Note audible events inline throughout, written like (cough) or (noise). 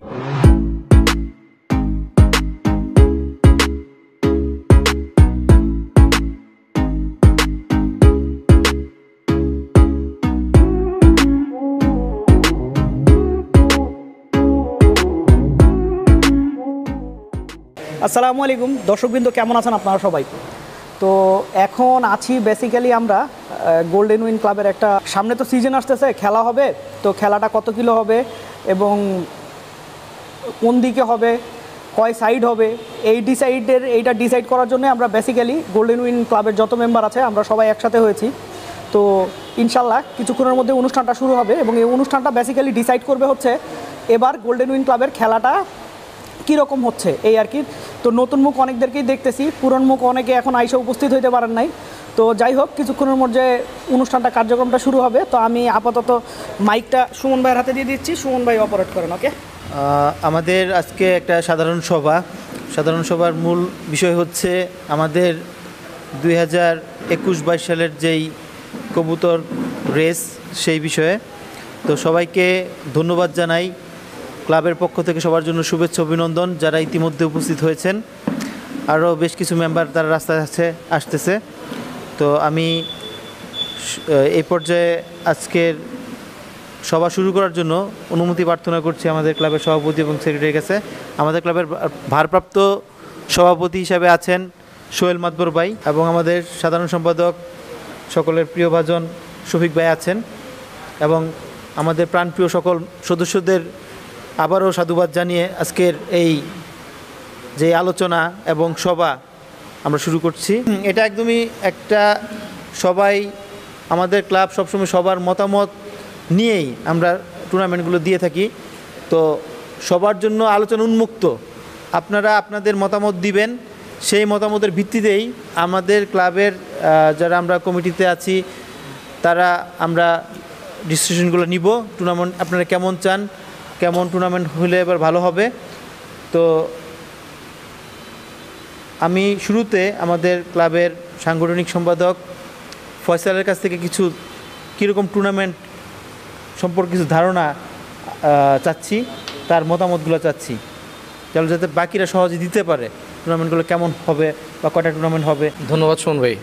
আসসালামু আলাইকুম। দর্শকবৃন্দ, কেমন আছেন আপনারা সবাই? তো এখন আছি বেসিক্যালি আমরা গোল্ডেন উইন ক্লাবের একটা, সামনে তো সিজন আসতেছে, খেলা হবে। তো খেলাটা কত কিলো হবে এবং কোন দিকে হবে, কয় সাইড হবে, এই ডিসাইডের এইটা ডিসাইড করার জন্য আমরা বেসিক্যালি গোল্ডেন উইন ক্লাবের যত মেম্বার আছে, আমরা সবাই একসাথে হয়েছি। তো ইনশাল্লাহ কিছুক্ষণের মধ্যে অনুষ্ঠানটা শুরু হবে এবং এই অনুষ্ঠানটা বেসিক্যালি ডিসাইড করবে হচ্ছে এবার গোল্ডেন উইন ক্লাবের খেলাটা কীরকম হচ্ছে, এই আর কি। তো নতুন মুখ অনেকদেরকেই দেখতেছি, পুরন মুখ অনেকে এখন আইসে উপস্থিত হইতে পারেন নাই। তো যাই হোক, কিছুক্ষণের মধ্যে অনুষ্ঠানটা, কার্যক্রমটা শুরু হবে। তো আমি আপাতত মাইকটা সুমন ভাইয়ের হাতে দিয়ে দিচ্ছি। সুমন ভাই অপারেট করেন ওকে আমাদের আজকে একটা সাধারণ সভা। সাধারণ সভার মূল বিষয় হচ্ছে আমাদের দুই হাজার একুশ বাইশ সালের যেই কবুতর রেস, সেই বিষয়ে। তো সবাইকে ধন্যবাদ জানাই। ক্লাবের পক্ষ থেকে সবার জন্য শুভেচ্ছা, অভিনন্দন যারা ইতিমধ্যে উপস্থিত হয়েছেন। আরও বেশ কিছু মেম্বার তারা রাস্তায় আছে, আসতেছে। তো আমি এই পর্যায়ে আজকের সভা শুরু করার জন্য অনুমতি প্রার্থনা করছি আমাদের ক্লাবের সভাপতি এবং সেক্রেটারির কাছে। আমাদের ক্লাবের ভারপ্রাপ্ত সভাপতি হিসাবে আছেন সোহেল মাতবর ভাই এবং আমাদের সাধারণ সম্পাদক সকলের প্রিয়ভাজন শফিক ভাই আছেন এবং আমাদের প্রাণপ্রিয় সকল সদস্যদের আবারও সাধুবাদ জানিয়ে আজকের এই যে আলোচনা এবং সভা আমরা শুরু করছি। এটা একদমই একটা সবাই, আমাদের ক্লাব সবসময় সবার মতামত নিয়েই আমরা টুর্নামেন্টগুলো দিয়ে থাকি। তো সবার জন্য আলোচনা উন্মুক্ত। আপনারা আপনাদের মতামত দিবেন। সেই মতামতের ভিত্তিতেই আমাদের ক্লাবের যারা আমরা কমিটিতে আছি, তারা আমরা ডিসিশনগুলো নিব। টুর্নামেন্ট আপনারা কেমন চান, কেমন টুর্নামেন্ট হলে এবার ভালো হবে। তো আমি শুরুতে আমাদের ক্লাবের সাংগঠনিক সম্পাদক ফয়সালের কাছ থেকে কিছু কীরকম টুর্নামেন্ট সম্পর্কে কিছু ধারণা চাচ্ছি, তার মতামতগুলো চাচ্ছি। যেন যাতে বাকিরা সহজে দিতে পারে টুর্নামেন্টগুলো কেমন হবে বা কটা টুর্নামেন্ট হবে। ধন্যবাদ শোন ভাই।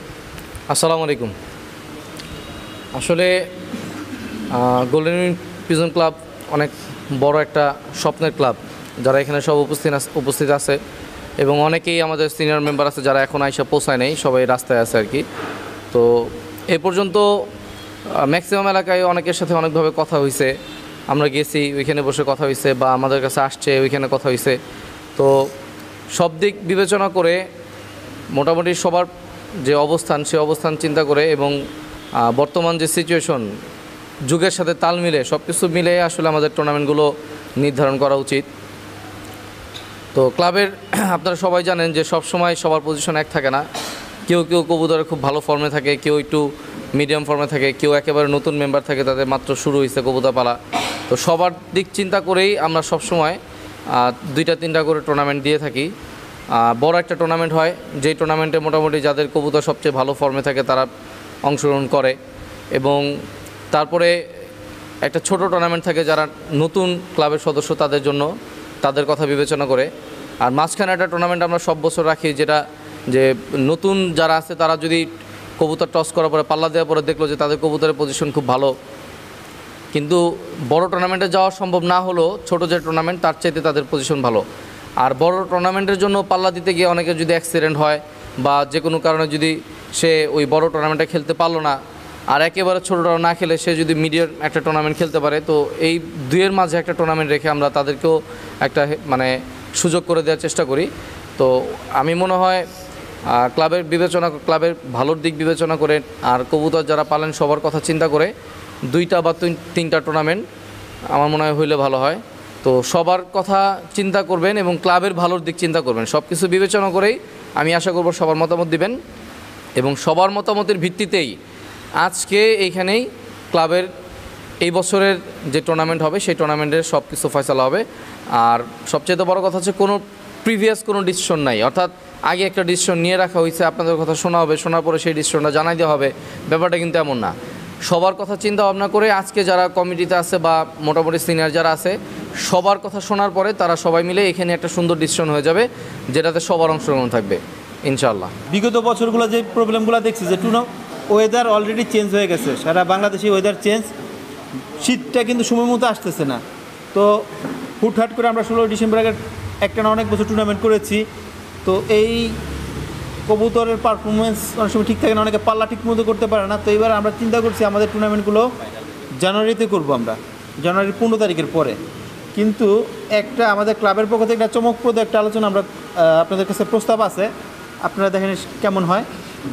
আসসালামু আলাইকুম। আসলে গোল্ডেন পিজন ক্লাব অনেক বড় একটা স্বপ্নের ক্লাব যারা এখানে সব উপস্থিত উপস্থিত আছে এবং অনেকেই আমাদের সিনিয়র মেম্বার আছে যারা এখন আইসা পৌঁছায় নেই, সবাই রাস্তায় আছে আর কি। তো, এ পর্যন্ত ম্যাক্সিমাম এলাকায় অনেকের সাথে অনেকভাবে কথা হয়েছে আমরা গেছি, ওইখানে বসে কথা হয়েছে বা আমাদের কাছে আসছে, ওইখানে কথা হয়েছে তো সব দিক বিবেচনা করে মোটামুটি সবার যে অবস্থান, সে অবস্থান চিন্তা করে এবং বর্তমান যে সিচুয়েশন যুগের সাথে তাল মিলে সব কিছু মিলে আসলে আমাদের টুর্নামেন্টগুলো নির্ধারণ করা উচিত। তো ক্লাবের (clears throat) আপনারা সবাই জানেন যে সব সময় সবার পজিশন এক থাকে না। কেউ কেউ কবুতরে খুব ভালো ফর্মে থাকে, কেউ একটু মিডিয়াম ফর্মে থাকে, কেউ একেবারে নতুন মেম্বার থাকে, তাদের মাত্র শুরু হয়েছে কবুতর পালা। তো সবার দিক চিন্তা করেই আমরা সব সময় দুইটা তিনটা করে টুর্নামেন্ট দিয়ে থাকি। বড় একটা টুর্নামেন্ট হয়, যেই টুর্নামেন্টে মোটামুটি যাদের কবুতর সবচেয়ে ভালো ফর্মে থাকে তারা অংশগ্রহণ করে। এবং তারপরে একটা ছোট টুর্নামেন্ট থাকে যারা নতুন ক্লাবের সদস্য তাদের জন্য, তাদের কথা বিবেচনা করে। আর মাঝখানে একটা টুর্নামেন্ট আমরা সব বছর রাখি, যেটা যে নতুন যারা আছে, তারা যদি কবুতর টস করার পরে, পাল্লা দেওয়ার পরে দেখল যে তাদের কবুতরের পজিশন খুব ভালো। কিন্তু বড় টুর্নামেন্টে যাওয়া সম্ভব না হলেও ছোট যে টুর্নামেন্ট তার চাইতে তাদের পজিশন ভালো। আর বড় টুর্নামেন্টের জন্য পাল্লা দিতে গিয়ে অনেকের যদি অ্যাক্সিডেন্ট হয় বা যে কোনো কারণে যদি সে ওই বড় টুর্নামেন্টে খেলতে পারল না, আর একেবারে ছোটোটা না খেলে সে যদি মিডিয়াম একটা টুর্নামেন্ট খেলতে পারে, তো এই দুইয়ের মাঝে একটা টুর্নামেন্ট রেখে আমরা তাদেরকেও একটা মানে সুযোগ করে দেওয়ার চেষ্টা করি। তো আমি মনে হয় ক্লাবের বিবেচনা ক্লাবের ভালোর দিক বিবেচনা করে আর কবুতর যারা পালেন সবার কথা চিন্তা করে দুইটা বা তিনটা টুর্নামেন্ট আমার মনে হয় হইলে ভালো হয়। তো সবার কথা চিন্তা করবেন এবং ক্লাবের ভালোর দিক চিন্তা করবেন। সব কিছু বিবেচনা করেই আমি আশা করব সবার মতামত দিবেন এবং সবার মতামতের ভিত্তিতেই আজকে এইখানেই ক্লাবের এই বছরের যে টুর্নামেন্ট হবে, সেই টুর্নামেন্টের সব কিছু ফয়সালা হবে। আর সবচেয়ে বড় কথা হচ্ছে কোনো প্রিভিয়াস কোনো ডিসিশন নাই। অর্থাৎ আগে একটা ডিসিশন নিয়ে রাখা হয়েছে, আপনাদের কথা শোনা হবে, শোনার পরে সেই ডিসিশনটা জানাই দেওয়া হবে। ব্যাপারটা কিন্তু এমন না। সবার কথা চিন্তা ভাবনা করে আজকে যারা কমিটিতে আছে বা মোটামুটি সিনিয়র যারা আছে, সবার কথা শোনার পরে তারা সবাই মিলে এখানে একটা সুন্দর ডিসিশন হয়ে যাবে, যেটাতে সবার অংশগ্রহণ থাকবে ইনশাল্লাহ বিগত বছরগুলো যে প্রবলেমগুলো দেখছি, যে টুনো ওয়েদার অলরেডি চেঞ্জ হয়ে গেছে। সারা বাংলাদেশে ওয়েদার চেঞ্জ শীতটা কিন্তু সময় মতো আসতেছে না। তো হুটহাট করে আমরা ষোলোই ডিসেম্বর আগে একটা না অনেক বছর টুর্নামেন্ট করেছি। তো এই কবুতরের পারফরমেন্স অনেক সময় ঠিক থাকে না, অনেকে পাল্লা ঠিক মতো করতে পারে না। তো এবার আমরা চিন্তা করছি আমাদের টুর্নামেন্টগুলো জানুয়ারিতে করব আমরা, জানুয়ারির পনেরো তারিখের পরে। কিন্তু একটা আমাদের ক্লাবের পক্ষ থেকে একটা চমকপ্রদ একটা আলোচনা আমরা আপনাদের কাছে প্রস্তাব আছে। আপনারা দেখেন কেমন হয়।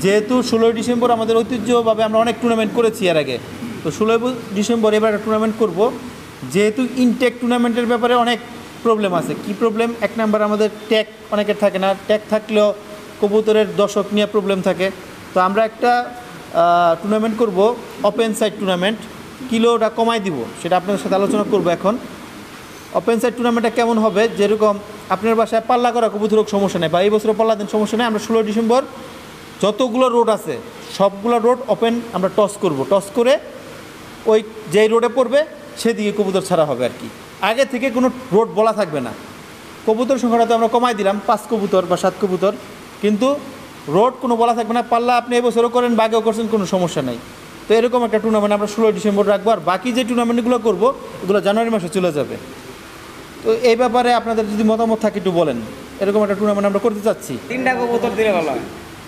যেহেতু ষোলোই ডিসেম্বর আমাদের ঐতিহ্যভাবে আমরা অনেক টুর্নামেন্ট করেছি এর আগে। তো ষোলোই ডিসেম্বর এবার একটা টুর্নামেন্ট করব। যেহেতু ইনটেক টুর্নামেন্টের ব্যাপারে অনেক প্রবলেম আছে? কি প্রবলেম এক নাম্বার আমাদের ট্যাগ অনেকের থাকে না। ট্যাগ থাকলেও কবুতরের দর্শক নিয়ে প্রবলেম থাকে। তো আমরা একটা টুর্নামেন্ট করব ওপেন সাইড টুর্নামেন্ট কিলোটা কমাই দিব, সেটা আপনাদের সাথে আলোচনা করব এখন। ওপেন সাইড টুর্নামেন্টটা কেমন হবে? যেরকম আপনার বাসায় পাল্লা করা কবুতর সমস্যা নেই। বা এই বছর পাল্লা দিন, সমস্যা নেই। আমরা ষোলো ডিসেম্বর, যতগুলো রোড আছে, সবগুলো রোড ওপেন আমরা টস করব। টস করে ওই যেই রোডে পড়বে, সেদিকে কবুতর ছাড়া হবে আর কি। আগে থেকে কোনো রোড বলা থাকবে না। কবুতর সংখ্যাটা তো আমরা কমাই দিলাম পাঁচ কবুতর বা সাত কবুতর। কিন্তু রোড কোনো বলা থাকবে না পাল্লা আপনি এবছরও করেন বা আগেও করছেন কোনো সমস্যা নাই। তো এরকম একটা টুর্নামেন্ট আমরা ষোলোই ডিসেম্বর রাখব আর বাকি যে টুর্নামেন্টগুলো করব এগুলো জানুয়ারি মাসে চলে যাবে। তো এই ব্যাপারে আপনাদের যদি মতামত থাকে একটু বলেন। এরকম একটা টুর্নামেন্ট আমরা করতে চাচ্ছি। তিনটা কবুতর দিলে ভালো হয়।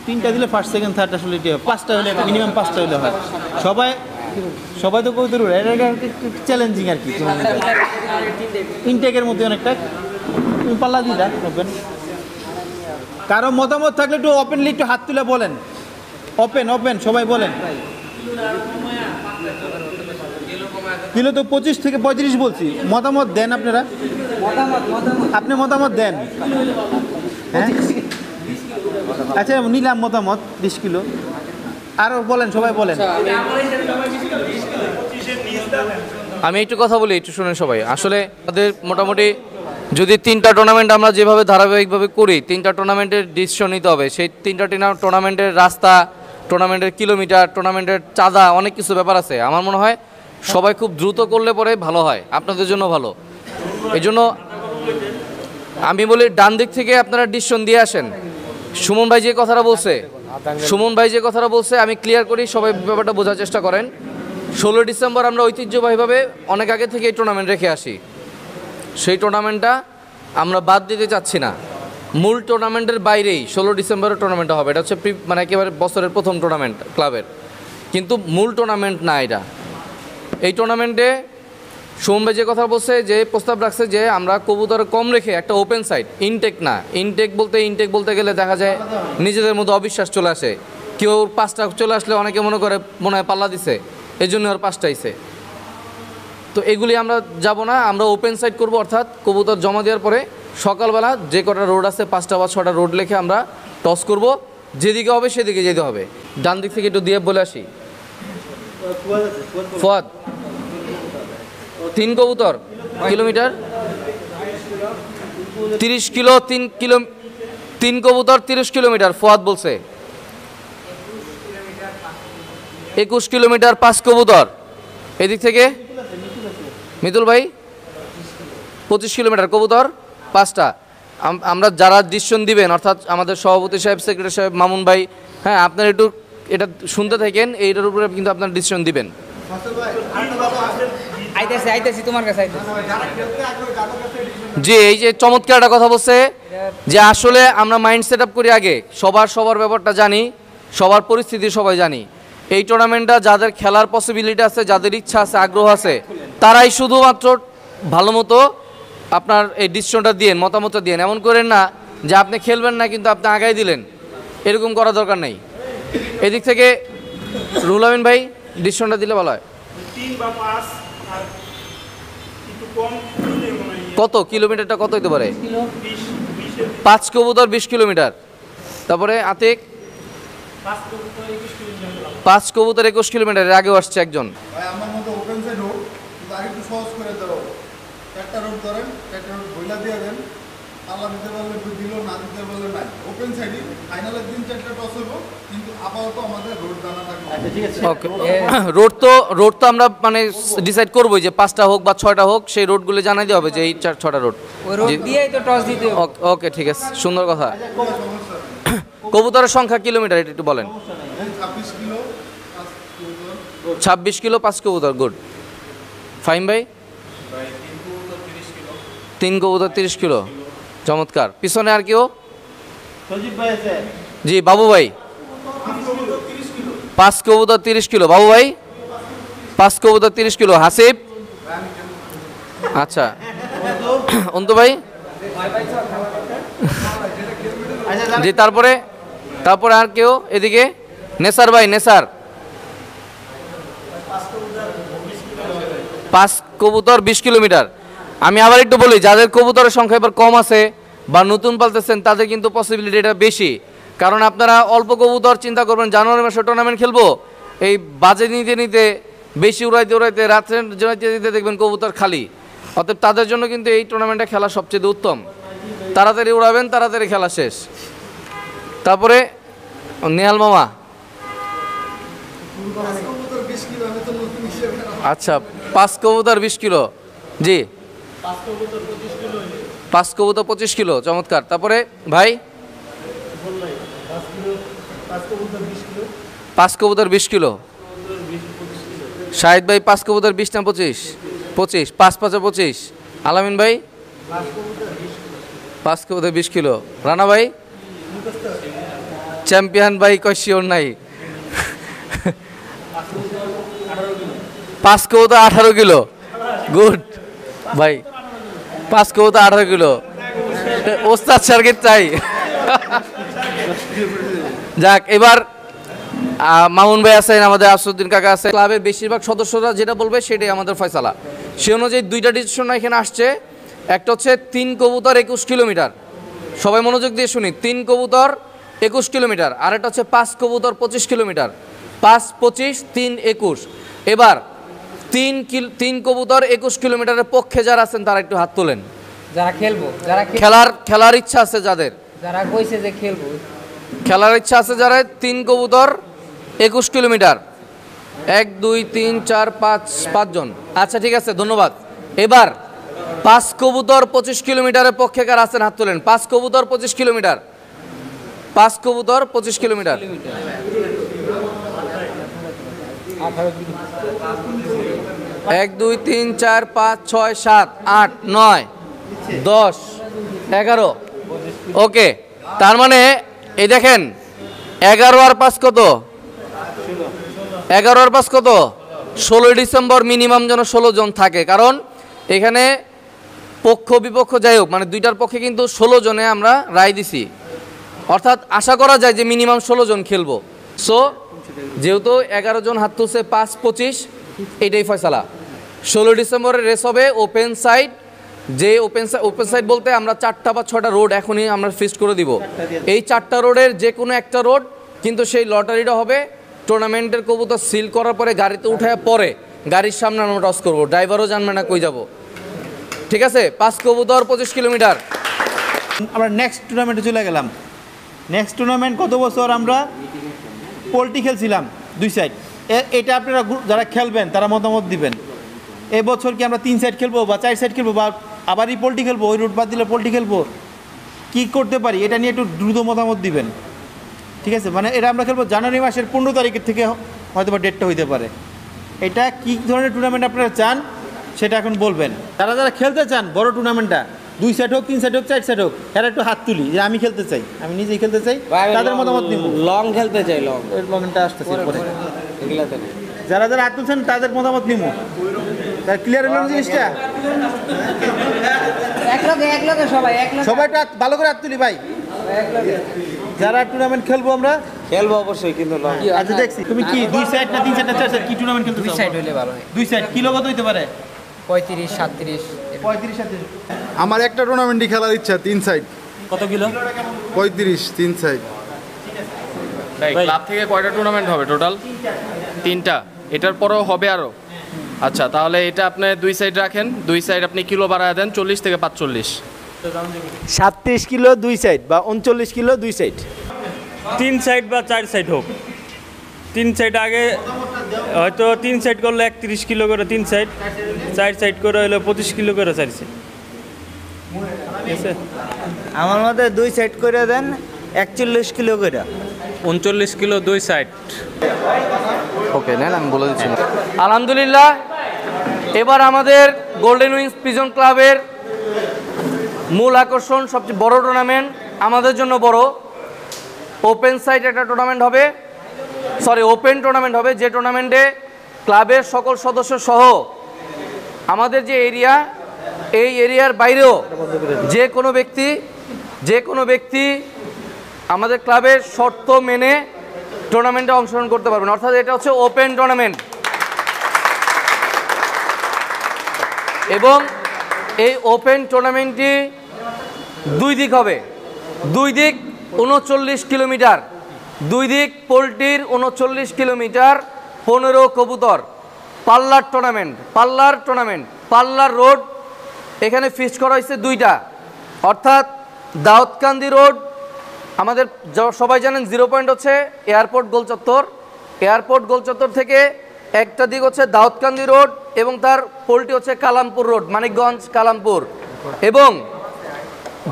তিনটা দিলে ফার্স্ট সেকেন্ড থার্ড আসলে হয়। পাঁচটা হলে মিনিমাম পাঁচটা হলে হয়। সবাই সবাই তো কবুতর উড়ে এটা চ্যালেঞ্জিং আর কি ইনটেকের মধ্যে অনেকটা, তুমি পাল্লা দিলা ওপেন কারও মতামত থাকলে একটু ওপেনলি একটু হাত তুলে বলেন। ওপেন ওপেন সবাই বলেন। কিলো তো পঁচিশ থেকে পঁয়ত্রিশ বলছি। মতামত দেন আপনারা। আপনি মতামত দেন। হ্যাঁ? আচ্ছা নিলাম মতামত, বিশ কিলো। আরও বলেন, সবাই বলেন। আমি একটু কথা বলি, একটু শুনেন সবাই। আসলে আমাদের মোটামুটি যদি তিনটা টুর্নামেন্ট আমরা যেভাবে ধারাবাহিকভাবে করি, তিনটা টুর্নামেন্টের ডিসিশন নিতে হবে। সেই তিনটা টুর্নামেন্টের রাস্তা টুর্নামেন্টের কিলোমিটার টুর্নামেন্টের চাঁদা, অনেক কিছু ব্যাপার আছে। আমার মনে হয় সবাই খুব দ্রুত করলে পরে ভালো হয়, আপনাদের জন্য ভালো। এই জন্য আমি বলি, ডান দিক থেকে আপনারা ডিসিশন দিয়ে আসেন। সুমন ভাই যে কথাটা বলছে সুমন ভাই যে কথাটা বলছে, আমি ক্লিয়ার করি, সবাই ব্যাপারটা বোঝার চেষ্টা করেন। ষোলো ডিসেম্বর আমরা ঐতিহ্যবাহীভাবে অনেক আগে থেকে এই টুর্নামেন্ট রেখে আসি। সেই টুর্নামেন্টটা আমরা বাদ দিতে চাচ্ছি না। মূল টুর্নামেন্টের বাইরেই ষোলো ডিসেম্বরের টুর্নামেন্টটা হবে। এটা হচ্ছে মানে একেবারে বছরের প্রথম টুর্নামেন্ট ক্লাবের কিন্তু মূল টুর্নামেন্ট না এটা। এই টুর্নামেন্টে সোমবে যে কথা বলছে যে প্রস্তাব রাখছে যে আমরা কবুতর কম রেখে একটা ওপেন সাইড ইনটেক না ইনটেক বলতে ইনটেক বলতে গেলে দেখা যায় নিজেদের মধ্যে অবিশ্বাস চলে আসে। কেউ পাঁচটা চলে আসলে অনেকে মনে করে মনে হয় পাল্লা দিছে এই জন্য ওর পাঁচটা আইছে। তো এগুলি আমরা যাব না আমরা ওপেন সাইড করব অর্থাৎ কবুতর জমা দেওয়ার পরে সকালবেলা যে কটা রোড আছে পাঁচটা বা ছটা রোড লেখে আমরা টস করব। যেদিকে হবে সেদিকে যেতে হবে। ডান দিক থেকে একটু দিয়ে বলে আসি। ফুয়াদ? তিন কবুতর? কিলোমিটার? তিরিশ কিলো, তিন কিলো, তিন কবুতর, তিরিশ কিলোমিটার, ফোয়াদ বলছে। একুশ কিলোমিটার, পাঁচ কবুতর। এদিক থেকে? মিতুল ভাই? পঁচিশ কিলোমিটার কবুতর, পাঁচটা। আম- আমরা যারা ডিসিশন দিবেন, অর্থাৎ আমাদের সভাপতি সাহেব, সেক্রেটারি সাহেব, মামুন ভাই হ্যাঁ আপনারা একটু এটা শুনতে থাকেন, এইটার উপরে কিন্তু আপনার ডিসিশন দিবেন। আইতেছি আইতেছি তোমার কাছে আইতেছি। যে এই যে চমৎকার একটা কথা বলছে যে আসলে আমরা মাইন্ড সেট আপ করি আগে সবার সবার ব্যাপারটা জানি সবার পরিস্থিতি সবাই জানি। এই টুর্নামেন্টটা যাদের খেলার পসিবিলিটি আছে যাদের ইচ্ছা আছে আগ্রহ আছে তারাই শুধুমাত্র ভালো মতো আপনার এই ডিসিশনটা দিয়েন মতামতটা দিয়েন। এমন করেন না যে আপনি খেলবেন না কিন্তু আপনি আগাই দিলেন। এরকম করা দরকার নেই। এদিক থেকে রুহুল আমিন ভাই ডিসিশনটা দিলে ভালো হয়। তিন বা পাঁচ কত কিলোমিটারটা কত হতে পারে? পাঁচ কবুতর বিশ কিলোমিটার। তারপরে আতিক? পাঁচ কবুতর একুশ কিলোমিটার। পাঁচ কবুতর একুশ কিলোমিটার এর আগেও আসছে একজন ভাই আমার মতো ওপেন সাইড হোক কিন্তু আগে একটু সহজ করে দাও একটা রোড ধরেন একটা রোড বইলা দিয়ে দেন আল্লাহ দিতে পারলে দিল না দিতে পারলে নাই ওপেন সাইডে ফাইনালের দিন চারটা টস হইব কিন্তু আপাতত আমাদের রোড দানা থাকবে আচ্ছা ঠিক আছে ওকে রোড (coughs) তো রোড তো আমরা মানে ডিসাইড করবোই যে পাঁচটা হোক বা ছয়টা হোক সেই রোডগুলো জানাই দেওয়া হবে যে এই চার ছটা রোড ওই রোড দিয়েই তো টস দিতে হবে। ওকে- ঠিক আছে সুন্দর কথা। (coughs) কবুতরের সংখ্যা কিলোমিটার এটা একটু বলেন। ছাব্বিশ কিলো পাঁচ কবুতর গুড ফাইন ভাই? তিন কবুতর তিরিশ কিলো। চমৎকার। পিছনে আর কেউ? সজীব ভাই আছে। জি বাবু ভাই। পাঁচ কবুতর তিরিশ কিলো। বাবু ভাই, পাঁচ কবুতর তিরিশ কিলো। হাসিব? আচ্ছা। অন্তু ভাই? জি, তারপরে তারপরে আর কেউ এদিকে? নেসার ভাই, নেসার। পাঁচ কবুতর বিশ কিলোমিটার। আমি আবার একটু বলি, যাদের কবুতরের সংখ্যা এবার কম আছে বা নতুন পালতেছেন, তাদের কিন্তু পসিবিলিটি এটা বেশি। কারণ আপনারা অল্প কবুতর চিন্তা করবেন, জানুয়ারি মাসে টুর্নামেন্ট খেলব। এই বাজে নিতে নিতে, বেশি উড়াইতে উড়াইতে, রাত্রে জড়াইতে দিতে দেখবেন কবুতর খালি। অতএব তাদের জন্য কিন্তু এই টুর্নামেন্টটা খেলা সবচেয়ে উত্তম। তাড়াতাড়ি উড়াবেন, তাড়াতাড়ি খেলা শেষ। তারপরে, নেহাল মামা। আচ্ছা পাঁচ কবুতর বিশ কিলো। জি। পাঁচ কবুতর পঁচিশ কিলো, চমৎকার। তারপরে, ভাই? পাঁচ কবুতর বিশ কিলো। শাহিদ ভাই, পাঁচ কবুতর বিশ না পঁচিশ? পঁচিশ। পাঁচ পাঁচে পঁচিশ? আলামিন ভাই? পাঁচ কবুতর বিশ কিলো। রানা ভাই? চ্যাম্পিয়ন ভাই কয় নাই? পাঁচ কবুতর আঠারো কিলো। গুড। ভাই, পাঁচ কবুতর আঠারো কিলো। ওস্তাদ সার্কিট চাই। যাক, এবার মামুন ভাই আছেন আমাদের আসুদ্দিন কাকা আছে ক্লাবের বেশিরভাগ সদস্যরা যেটা বলবে সেটাই আমাদের ফয়সালা। সে অনুযায়ী দুইটা ডিসিশন এখানে আসছে। একটা হচ্ছে তিন কবুতর একুশ কিলোমিটার সবাই মনোযোগ দিয়ে শুনি তিন কবুতর একুশ কিলোমিটার আর একটা হচ্ছে পাঁচ কবুতর পঁচিশ কিলোমিটার পাঁচ পঁচিশ তিন একুশ। এবার তিন কিল তিন কবুতর একুশ কিলোমিটারের পক্ষে যারা আছেন তারা একটু হাত তোলেন। যারা খেলব যারা খেলার খেলার ইচ্ছা আছে যাদের। যারা কইছে যে খেলব। খেলার ইচ্ছা আছে যারা তিন কবুতর একুশ কিলোমিটার। এক, দুই, তিন, চার, পাঁচ, পাঁচজন। আচ্ছা ঠিক আছে, ধন্যবাদ। এবার পাঁচ কবুতর পঁচিশ কিলোমিটারের পক্ষে কার আছেন হাত তোলেন। পাঁচ কবুতর পঁচিশ কিলোমিটার। পাঁচ কবুতর পঁচিশ কিলোমিটার। এক, দুই, তিন, চার, পাঁচ, ছয়, সাত, আট, নয়, দশ, এগারো। ওকে, তার মানে এই দেখেন, এগারো আর পাঁচ কত? এগারো আর পাঁচ কত? ষোলোই ডিসেম্বর মিনিমাম যেন ষোলো জন থাকে। কারণ এখানে পক্ষ বিপক্ষ যাই হোক মানে দুইটার পক্ষে কিন্তু ষোলো জনে আমরা রায় দিছি। অর্থাৎ আশা করা যায় যে মিনিমাম ষোলো জন খেলব। সো যেহেতু এগারো জন হাত তুলছে পাঁচ পঁচিশ এইটাই ফয়সালা। ষোলো ডিসেম্বরের রেস হবে ওপেন সাইড যে ওপেন সাইড ওপেন সাইড বলতে আমরা চারটা বা ছটা রোড এখনই আমরা ফিক্সড করে দিব। এই চারটা রোডের যে কোনো একটা রোড কিন্তু সেই লটারিটা হবে টুর্নামেন্টের কবুতর সিল করার পরে গাড়িতে উঠায় পরে গাড়ির সামনে আমরা টস করব। ড্রাইভারও জানবে না কই যাব। ঠিক আছে? পাঁচ কবুতর, পঁচিশ কিলোমিটার। আমরা নেক্সট টুর্নামেন্টে চলে গেলাম। নেক্সট টুর্নামেন্ট কত বছর আমরা পোলট্রি খেলছিলাম দুই সাইড এটা আপনারা যারা খেলবেন, তারা মতামত দিবেন। এবছর কি আমরা তিন সাইড খেলব বা চার সাইড খেলব বা আবারই পোলট্রি খেলব? ওই রুট বাদ দিলে পোলট্রি খেলব? কী করতে পারি? এটা নিয়ে একটু দ্রুত মতামত দিবেন। ঠিক আছে? মানে এটা আমরা খেলব জানুয়ারি মাসের পনেরো তারিখের থেকে হয়তো বা ডেটটা হইতে পারে। এটা কি ধরনের টুর্নামেন্ট আপনারা চান সেটা এখন বলবেন। যারা যারা খেলতে চান বড় টুর্নামেন্টটা দুই সেট হোক তিন সেট হোক চার সেট হোক এরা একটু হাত তুলি যে আমি খেলতে চাই আমি নিজেই খেলতে চাই তাদের মতামত নিব। লং খেলতে চাই লং লগনটা আসতেছে পরে যারা যারা হাত তুলছেন তাদের মতামত নিব। তার ক্লিয়ার হলো জিনিসটা? এক লগে এক সবাই ভালো করে হাত তুলি ভাই। এক লগে যারা টুর্নামেন্ট খেলব আমরা? খেলব অবশ্যই কিন্তু আচ্ছা দেখছি তুমি কি দুই সাইড না তিন সাইড না চার সাইড কি টুর্নামেন্ট খেলতে দুই সাইড হইলে ভালো হয়। দুই সাইড কিলো কত হইতে পারে? পঁয়ত্রিশ সাতত্রিশ। পঁয়ত্রিশ সাথে আমার একটা টুর্নামেন্টই খেলার ইচ্ছা তিন সাইড কত কিলো? পঁয়ত্রিশ তিন সাইড ভাই। ক্লাব থেকে কয়টা টুর্নামেন্ট হবে টোটাল তিনটা। এটার পরেও হবে আরও আচ্ছা তাহলে এটা আপনি দুই সাইড রাখেন। দুই সাইড আপনি কিলো বাড়ায় দেন চল্লিশ থেকে পাঁচচল্লিশ। সাতত্রিশ কিলো দুই সাইড বা উনচল্লিশ কিলো দুই সাইড? তিন সাইড বা চার সাইড হোক। তিন সাইড আগে হয়তো তিন সাইড করলে একত্রিশ কিলো করে তিন সাইড চার সাইড করে হলো পঁচিশ কিলো করে চার সাইড। আমার মতে দুই সাইড করে দেন একচল্লিশ কিলো করে। উনচল্লিশ কিলো দুই সাইড। ওকে নেন আমি বলে দিচ্ছি। আলহামদুলিল্লাহ এবার আমাদের গোল্ডেন উইংস পিজন ক্লাবের মূল আকর্ষণ, সবচেয়ে বড় টুর্নামেন্ট আমাদের জন্য বড়। ওপেন সাইড একটা টুর্নামেন্ট হবে। সরি ওপেন টুর্নামেন্ট হবে, যে টুর্নামেন্টে ক্লাবের সকল সদস্য সহ আমাদের যে এরিয়া এই এরিয়ার বাইরেও যে কোনো ব্যক্তি, যে কোনো ব্যক্তি আমাদের ক্লাবের শর্ত মেনে টুর্নামেন্টে অংশগ্রহণ করতে পারবেন। অর্থাৎ এটা হচ্ছে ওপেন টুর্নামেন্ট এবং এই ওপেন টুর্নামেন্টটি দুই দিক হবে। দুই দিক উনচল্লিশ কিলোমিটার, দুই দিক পোলট্রির উনচল্লিশ কিলোমিটার, পনেরো কবুতর। পাল্লার টুর্নামেন্ট পাল্লার টুর্নামেন্ট পাল্লার রোড এখানে ফিক্সড করা হয়েছে দুইটা। অর্থাৎ দাউদকান্দি রোড আমাদের সবাই জানেন জিরো পয়েন্ট হচ্ছে এয়ারপোর্ট গোলচত্বর এয়ারপোর্ট গোলচত্বর থেকে একটা দিক হচ্ছে দাউদকান্দি রোড এবং তার পোলটি হচ্ছে কালামপুর রোড মানিকগঞ্জ, কালামপুর। এবং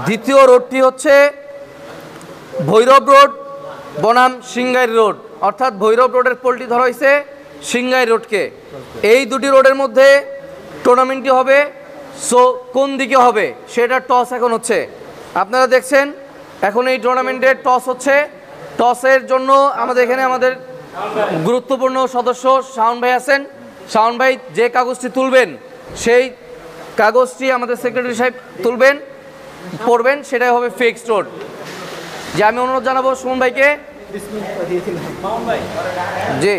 দ্বিতীয় রোডটি হচ্ছে ভৈরব রোড, বনাম সিংগাই রোড। অর্থাৎ ভৈরব রোডের পোলটি ধরা হয়েছে সিংগাই রোডকে। এই দুটি রোডের মধ্যে টুর্নামেন্টটি হবে সো কোন দিকে হবে সেটা টস এখন হচ্ছে। আপনারা দেখছেন, এখন এই টুর্নামেন্টের টস হচ্ছে। টসের জন্য আমাদের এখানে আমাদের গুরুত্বপূর্ণ সদস্য শাওন ভাই আছেন। শাওন ভাই যে কাগজটি তুলবেন, সেই কাগজটি আমাদের সেক্রেটারি সাহেব তুলবেন। পড়বেন সেটাই হবে ফিক্সড রোড যে আমি অনুরোধ জানাব সুমন ভাইকে। জি।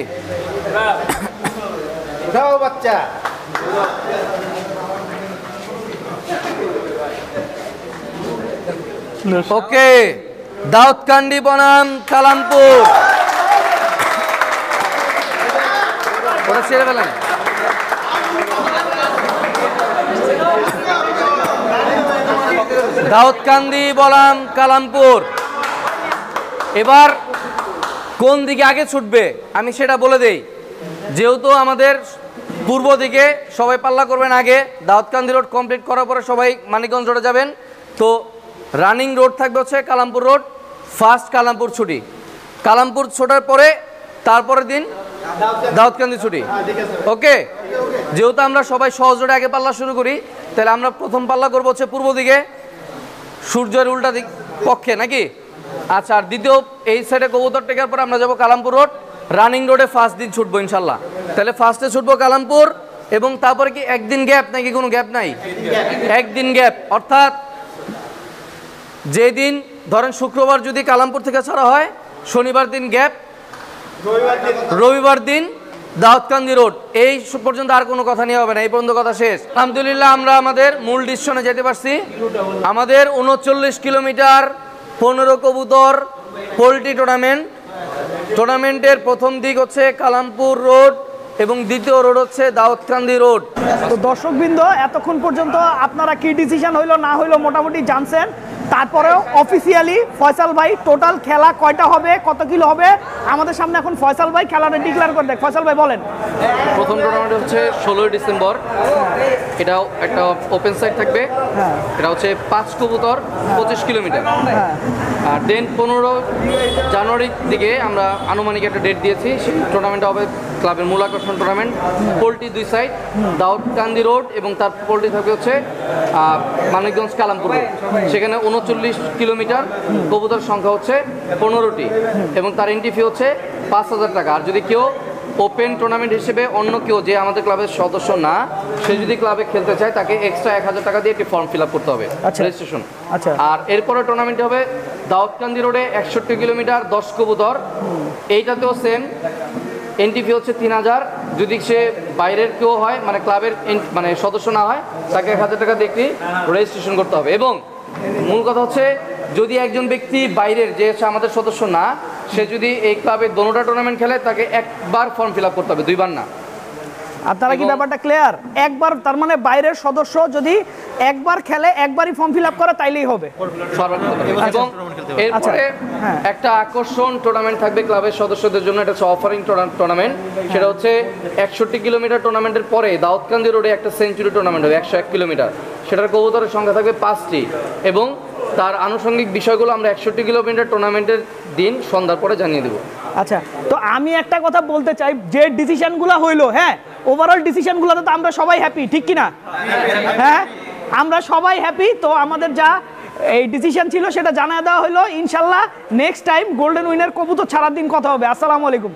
বাচ্চা। ওকে দাউদকান্দি বনাম কালামপুর। ওটা ছেড়ে ফেলেন। দাউদকান্দি বনাম কালামপুর। এবার কোন দিকে আগে ছুটবে, আমি সেটা বলে দেই। যেহেতু আমাদের পূর্ব দিকে সবাই পাল্লা করবেন আগে, দাউদকান্দি রোড কমপ্লিট করার পরে সবাই মানিকগঞ্জ রোডে যাবেন। তো রানিং রোড থাকবে হচ্ছে কালামপুর রোড ফার্স্ট কালামপুর ছুটি। কালামপুর ছোটার পরে, তারপরের দিন দাউদকান্দি ছুটি। ওকে? যেহেতু আমরা সবাই সহজ রোডে আগে পাল্লা শুরু করি, তাহলে আমরা প্রথম পাল্লা করব হচ্ছে পূর্ব দিকে। সূর্যের উল্টা দিক পক্ষে নাকি? আচ্ছা আর দ্বিতীয়, এই সাইডে কবুতর টেকার পর আমরা যাব কালামপুর রোড রানিং রোডে ফার্স্ট দিন ছুটবো ইনশাল্লাহ তাহলে ফার্স্টে ছুটবো কালামপুর এবং তারপরে কি একদিন গ্যাপ নাকি কোনো গ্যাপ নাই? একদিন গ্যাপ অর্থাৎ যেদিন, ধরেন শুক্রবার যদি কালামপুর থেকে ছাড়া হয়, শনিবার দিন গ্যাপ রবিবার দিন দাউদকান্দি রোড। এই পর্যন্ত আর কোনো কথা নিয়ে হবে না, এই পর্যন্ত কথা শেষ। আলহামদুলিল্লাহ, আমরা আমাদের মূল ডিসিশনে যেতে পারছি। আমাদের উনচল্লিশ কিলোমিটার পনেরো কবুতর পোলট্রি টুর্নামেন্ট টুর্নামেন্টের প্রথম দিক হচ্ছে কালামপুর রোড এবং দ্বিতীয় রোড হচ্ছে দাউদকান্দি রোড। তো দর্শকবৃন্দ, এতক্ষণ পর্যন্ত আপনারা কি ডিসিশন হইল না হইল মোটামুটি জানছেন। তারপরেও অফিসিয়ালি ফয়সাল ভাই টোটাল খেলা কয়টা হবে কত কিলো হবে? আমাদের সামনে এখন ফয়সাল ভাই খেলাটা ডিক্লেয়ার করে দেখ। ফয়সাল ভাই বলেন। প্রথম টুর্নামেন্ট হচ্ছে ষোলোই ডিসেম্বর। এটাও একটা ওপেন সাইড থাকবে। এটা হচ্ছে পাঁচ কবুতর পঁচিশ কিলোমিটার। আর দেন পনেরো জানুয়ারির দিকে আমরা আনুমানিক একটা ডেট দিয়েছি। সেই টুর্নামেন্টটা হবে ক্লাবের মূল আকর্ষণ টুর্নামেন্ট পোলট্রি দুই সাইড দাউদকান্দি রোড এবং তার পোলট্রি থাকবে হচ্ছে মানিকগঞ্জ কালামপুর সেখানে উনচল্লিশ কিলোমিটার কবুতর সংখ্যা হচ্ছে পনেরোটি এবং তার এন্ট্রি ফি হচ্ছে পাঁচ হাজার টাকা। আর যদি কেউ ওপেন টুর্নামেন্ট হিসেবে অন্য কেউ যে আমাদের ক্লাবের সদস্য না সে যদি ক্লাবে খেলতে চায় তাকে এক্সট্রা এক হাজার টাকা দিয়ে একটি ফর্ম ফিল আপ করতে হবে। আচ্ছা। রেজিস্ট্রেশন আচ্ছা। আর এরপরে টুর্নামেন্ট হবে দাউদকান্দি রোডে একষট্টি কিলোমিটার দশ কবুতর। এইটাতেও সেম এন্ট্রি ফি হচ্ছে তিন হাজার। যদি সে বাইরের কেউ হয় মানে ক্লাবের মানে সদস্য না হয়, তাকে এক হাজার টাকা দেখতে রেজিস্ট্রেশন করতে হবে। এবং মূল কথা হচ্ছে, যদি একজন ব্যক্তি বাইরের, যে আমাদের সদস্য না, সে যদি এই ক্লাবে দনোটা টুর্নামেন্ট খেলে, তাকে একবার ফর্ম ফিল করতে হবে, দুইবার না। আপনারা কি ব্যাপারটা ক্লিয়ার একবার তার মানে বাইরের সদস্য যদি একবার খেলে একবারই ফর্ম ফিল আপ করে তাইলেই হবে। খেলতে পারবে। এরপরে আচ্ছা, হ্যাঁ। একটা আকর্ষণ টুর্নামেন্ট থাকবে ক্লাবের সদস্যদের জন্য এটা হচ্ছে অফারিং টুর্নামেন্ট সেটা হচ্ছে একষট্টি কিলোমিটার টুর্নামেন্টের পরে দাউদকান্দি রোডে একটা সেঞ্চুরি টুর্নামেন্ট হবে একশো এক কিলোমিটার। সেটার কবুতরের সংখ্যা থাকবে পাঁচটি। এবং তার আনুষঙ্গিক বিষয়গুলো আমরা একষট্টি কিলোমিটার টুর্নামেন্টের দিন সন্ধ্যার পরে জানিয়ে দেবো। আচ্ছা। তো আমি একটা কথা বলতে চাই যে ডিসিশনগুলো হইল হ্যাঁ? ওভারঅল ডিসিশনগুলোতে তো আমরা সবাই হ্যাপি ঠিক কিনা? হ্যাঁ? আমরা সবাই হ্যাপি তো আমাদের যা এই ডিসিশন ছিল সেটা জানা দেওয়া হলো। ইনশাল্লাহ নেক্সট টাইম গোল্ডেন উইনার কবুতর ছাড়ার দিন কথা হবে। আসসালামু আলাইকুম।